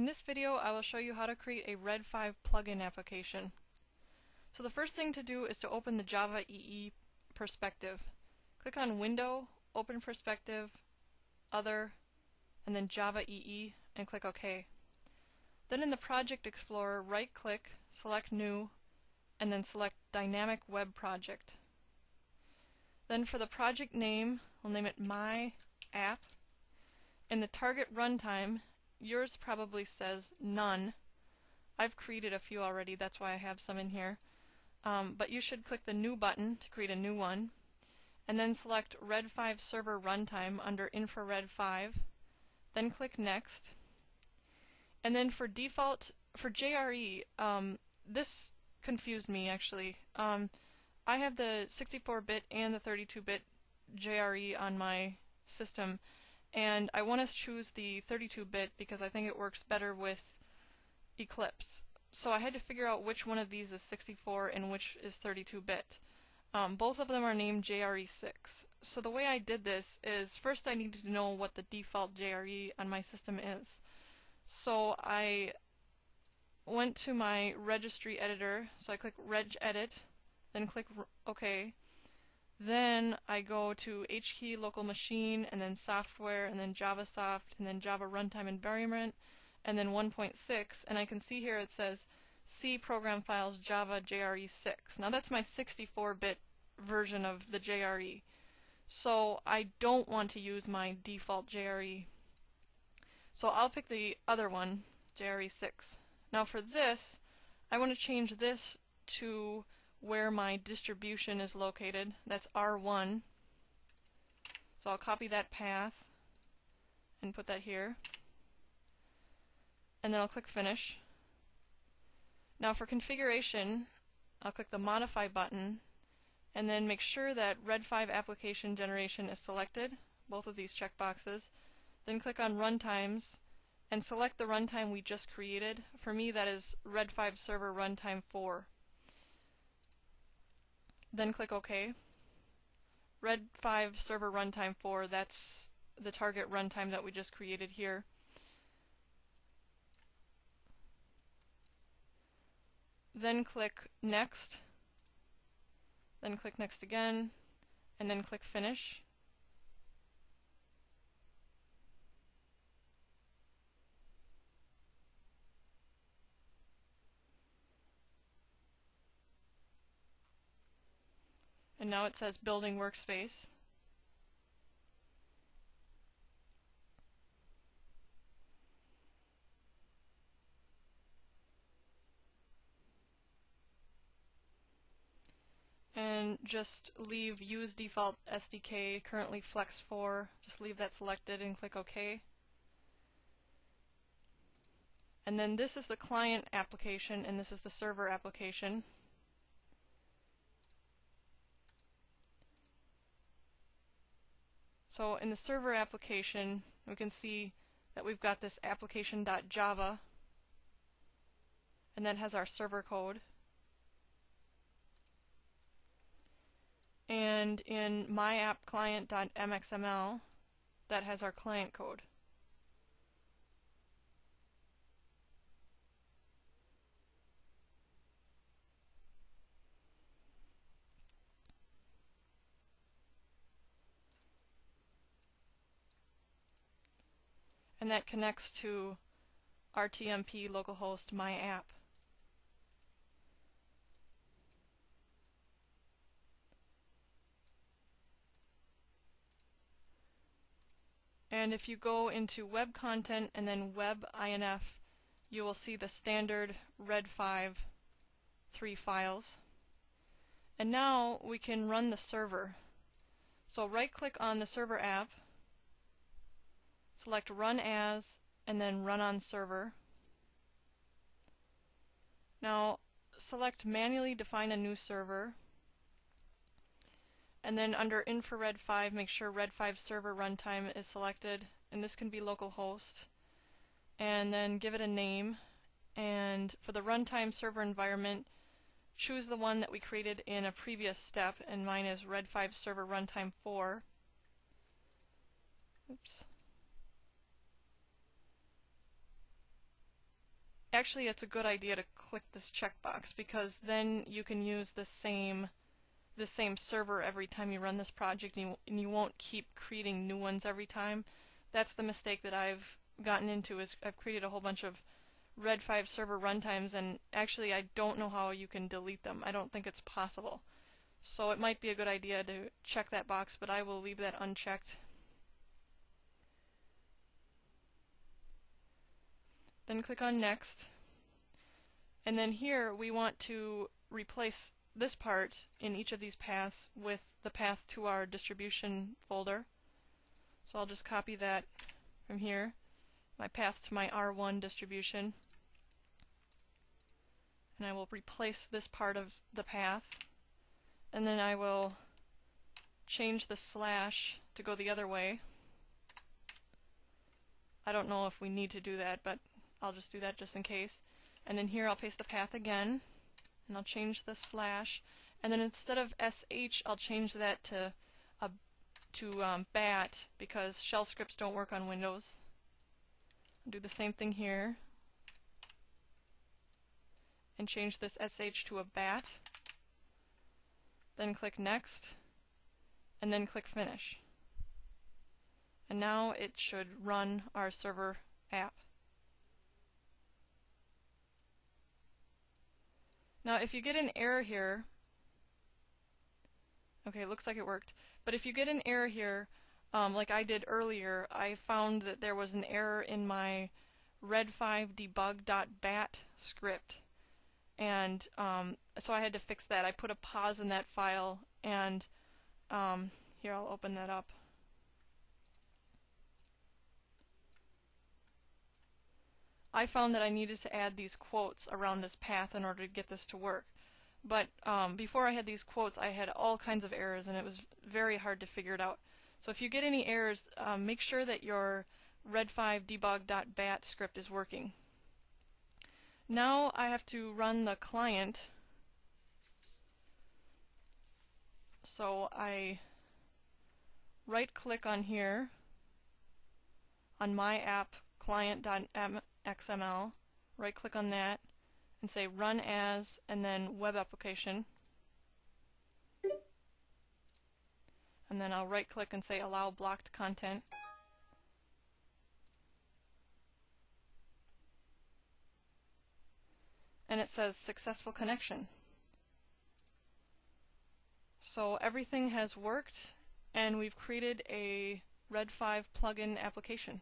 In this video I will show you how to create a Red 5 plugin application. So the first thing to do is to open the Java EE perspective. Click on Window, Open Perspective, Other, and then Java EE and click OK. Then in the Project Explorer right click, select New, and then select Dynamic Web Project. Then for the project name, we'll name it My App. In the target runtime, yours probably says none. I've created a few already, that's why I have some in here. Um, but you should click the New button to create a new one, and then select Red 5 Server Runtime under Infrared 5. Then click Next. And then for default, for JRE, um, this confused me actually. Um, I have the 64-bit and the 32-bit JRE on my system, and I want to choose the 32-bit because I think it works better with Eclipse. So I had to figure out which one of these is 64 and which is 32-bit. Um, both of them are named JRE6. So the way I did this is first I needed to know what the default JRE on my system is. So I went to my registry editor, so I click regedit, then click OK, then I go to HKey local machine, and then software, and then JavaSoft, and then Java runtime environment, and then 1.6, and I can see here it says C program files Java JRE6. Now that's my 64-bit version of the JRE. So I don't want to use my default JRE. So I'll pick the other one, JRE6. Now for this, I want to change this to where my distribution is located. That's R1. So I'll copy that path and put that here. And then I'll click Finish. Now for configuration, I'll click the Modify button and then make sure that Red 5 application generation is selected, both of these checkboxes. Then click on Runtimes and select the runtime we just created. For me that is Red 5 Server Runtime 4. Then click OK. Red 5 server runtime 4, that's the target runtime that we just created here. Then click Next. Then click Next again. And then click Finish. And now it says building workspace. And just leave use default SDK currently flex 4, just leave that selected and click OK. And then this is the client application and this is the server application. So in the server application, we can see that we've got this application.java, and that has our server code. And in myappclient.mxml, that has our client code. And that connects to RTMP localhost my app. And if you go into web content and then web INF, you will see the standard Red 5 three files. And now we can run the server. So right click on the server app select Run As, and then Run on Server. Now select Manually Define a New Server, and then under Infrared 5 make sure Red 5 Server Runtime is selected, and this can be localhost, and then give it a name, and for the runtime server environment choose the one that we created in a previous step, and mine is Red 5 Server Runtime 4. Oops. Actually it's a good idea to click this checkbox because then you can use the same the same server every time you run this project and you, and you won't keep creating new ones every time. That's the mistake that I've gotten into is I've created a whole bunch of Red 5 server runtimes and actually I don't know how you can delete them. I don't think it's possible. So it might be a good idea to check that box, but I will leave that unchecked. Then click on Next. And then here we want to replace this part in each of these paths with the path to our distribution folder. So I'll just copy that from here, my path to my R1 distribution. And I will replace this part of the path and then I will change the slash to go the other way. I don't know if we need to do that, but I'll just do that just in case. And then here I'll paste the path again, and I'll change the slash, and then instead of sh, I'll change that to a to um, bat because shell scripts don't work on Windows. I'll do the same thing here, and change this sh to a bat then click Next, and then click Finish. And now it should run our server app. Now if you get an error here, okay, it looks like it worked, but if you get an error here, um, like I did earlier, I found that there was an error in my red5 debug.bat script and um, so I had to fix that. I put a pause in that file and um, here I'll open that up. I found that I needed to add these quotes around this path in order to get this to work. But um, before I had these quotes, I had all kinds of errors, and it was very hard to figure it out. So if you get any errors, um, make sure that your red5 debug.bat script is working. Now I have to run the client. So I right click on here on my app client.xml, right click on that and say run as and then web application. And then I'll right click and say allow blocked content. and it says successful connection. So everything has worked and we've created a Red 5 plugin application.